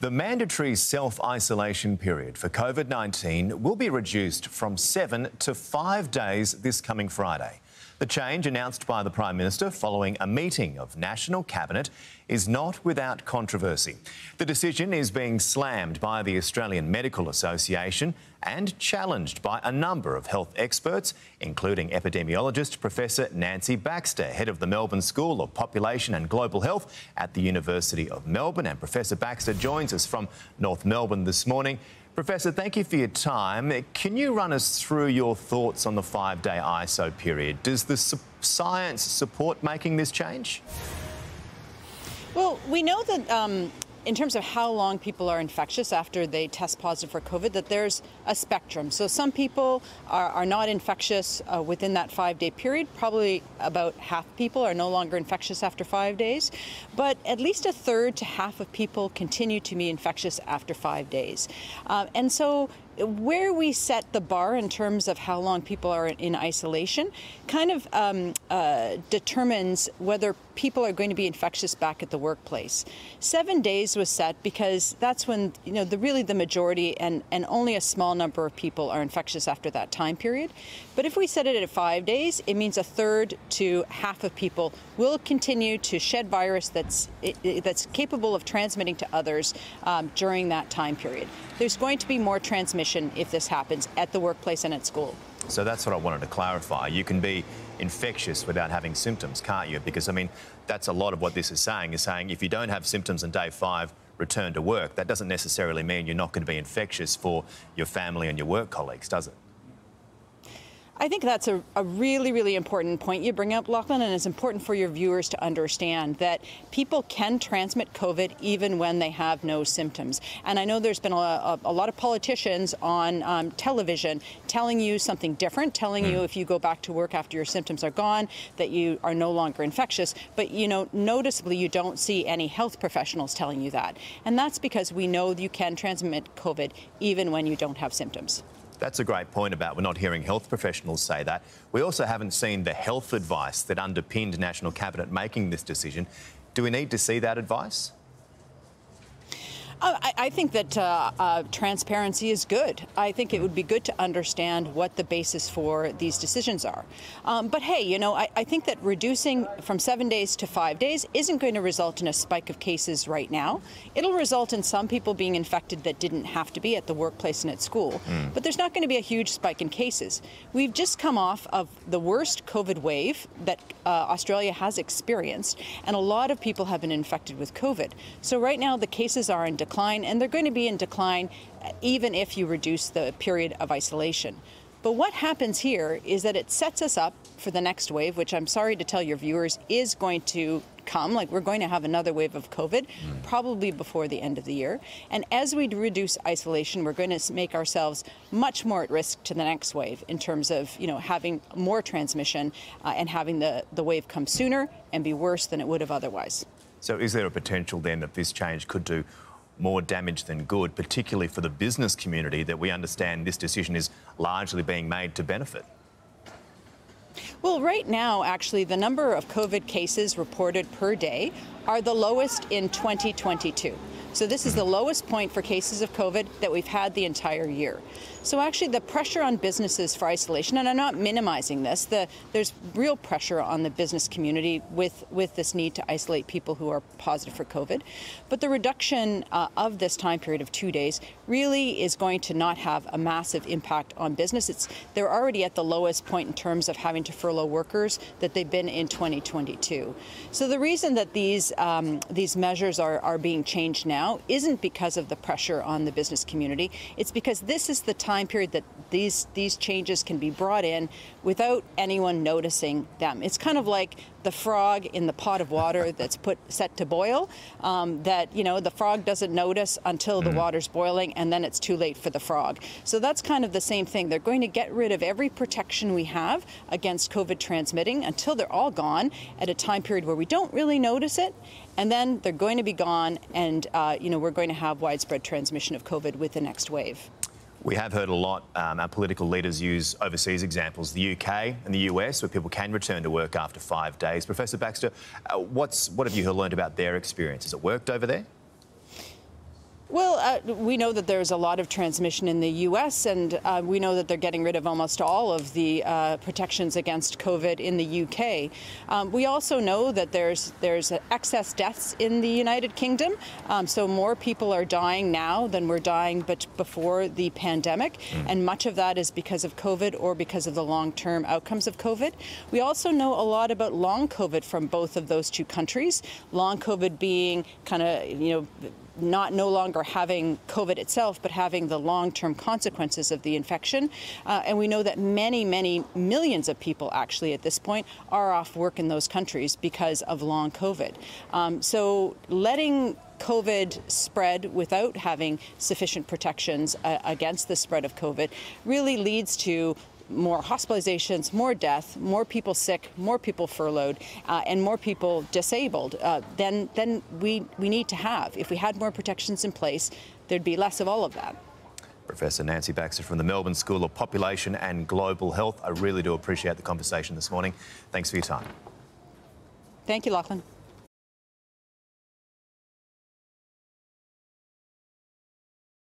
The mandatory self isolation period for COVID 19 will be reduced from seven to five days this coming Friday. The change, announced by the Prime Minister following a meeting of National Cabinet, is not without controversy. The decision is being slammed by the Australian Medical Association and challenged by a number of health experts, including epidemiologist Professor Nancy Baxter, head of the Melbourne School of Population and Global Health at the University of Melbourne. And Professor Baxter joins us from North Melbourne this morning. Professor, thank you for your time. Can you run us through your thoughts on the five day ISO period? Does the su science support making this change? Well, we know that um, in terms of how long people are infectious after they test positive for COVID, that there's a spectrum. So some people are, are not infectious uh, within that five day period. Probably about half people are no longer infectious after five days. But at least a third to half of people continue to be infectious after five days. Uh, and so where we set the bar in terms of how long people are in isolation kind of um, uh, determines whether people are going to be infectious back at the workplace. Seven days was set because that's when you know the really the majority and and only a small number of people are infectious after that time period. But if we set it at five days, it means a third to half of people will continue to shed virus that's that's capable of transmitting to others um, during that time period. There's going to be more transmission if this happens at the workplace and at school. So that's what I wanted to clarify. You can be infectious without having symptoms, can't you? Because, I mean, that's a lot of what this is saying, is saying if you don't have symptoms on day five, return to work. That doesn't necessarily mean you're not going to be infectious for your family and your work colleagues, does it? I think that's a, a, really, really important point you bring up, Lachlan, and it's important for your viewers to understand that people can transmit COVID even when they have no symptoms. And I know there's been a, a, a lot of politicians on um, television telling you something different, telling mm. you if you go back to work after your symptoms are gone, that you are no longer infectious. But, you know, noticeably, you don't see any health professionals telling you that. And that's because we know you can transmit COVID even when you don't have symptoms. That's a great point about we're not hearing health professionals say that. We also haven't seen the health advice that underpinned National Cabinet making this decision. Do we need to see that advice? Uh, I, I, think that uh, uh, transparency is good. I think it would be good to understand what the basis for these decisions are. Um, but hey, you know, I, I, think that reducing from seven days to five days isn't going to result in a spike of cases right now. It'll result in some people being infected that didn't have to be at the workplace and at school. Mm. But there's not going to be a huge spike in cases. We've just come off of the worst COVID wave that uh, Australia has experienced, and a lot of people have been infected with COVID. So right now, the cases are in decline decline, and they're going to be in decline even if you reduce the period of isolation. But what happens here is that it sets us up for the next wave, which I'm sorry to tell your viewers is going to come. Like we're going to have another wave of COVID, mm. probably before the end of the year. And as we reduce isolation, we're going to make ourselves much more at risk to the next wave in terms of you know having more transmission uh, and having the the wave come sooner and be worse than it would have otherwise. So, is there a potential then that this change could do more damage than good, particularly for the business community that we understand this decision is largely being made to benefit? Well, right now, actually, the number of COVID cases reported per day are the lowest in 2022. So this is the mm-hmm. lowest point for cases of COVID that we've had the entire year. So actually the pressure on businesses for isolation, and I'm not minimizing this, the, there's real pressure on the business community with, with this need to isolate people who are positive for COVID. But the reduction uh, of this time period of two days really is going to not have a massive impact on business. It's, they're already at the lowest point in terms of having to furlough workers that they've been in 2022. So the reason that these, um, these measures are, are being changed now isn't because of the pressure on the business community. It's because this is the time time period that these these changes can be brought in without anyone noticing them. It's kind of like the frog in the pot of water that's put set to boil. Um, that you know the frog doesn't notice until the mm. water's boiling, and then it's too late for the frog. So that's kind of the same thing. They're going to get rid of every protection we have against COVID transmitting until they're all gone at a time period where we don't really notice it, and then they're going to be gone, and uh, you know we're going to have widespread transmission of COVID with the next wave. We have heard a lot, um, our political leaders use overseas examples, the UK and the US, where people can return to work after five days. Professor Baxter, uh, what's, what have you learned about their experience? Has it worked over there? Uh, we know that there's a lot of transmission in the U.S., and uh, we know that they're getting rid of almost all of the uh, protections against COVID in the U.K. Um, we also know that there's there's excess deaths in the United Kingdom, um, so more people are dying now than were dying but before the pandemic, mm. and much of that is because of COVID or because of the long-term outcomes of COVID. We also know a lot about long COVID from both of those two countries. Long COVID being kind of you know not no longer having COVID itself, but having the long-term consequences of the infection. Uh, and we know that many, many millions of people actually at this point are off work in those countries because of long COVID. Um, so letting COVID spread without having sufficient protections uh, against the spread of COVID really leads to more hospitalizations, more death, more people sick, more people furloughed, uh, and more people disabled uh, than, than we, we need to have. If we had more protections in place, there'd be less of all of that. Professor Nancy Baxter from the Melbourne School of Population and Global Health. I really do appreciate the conversation this morning. Thanks for your time. Thank you, Lachlan.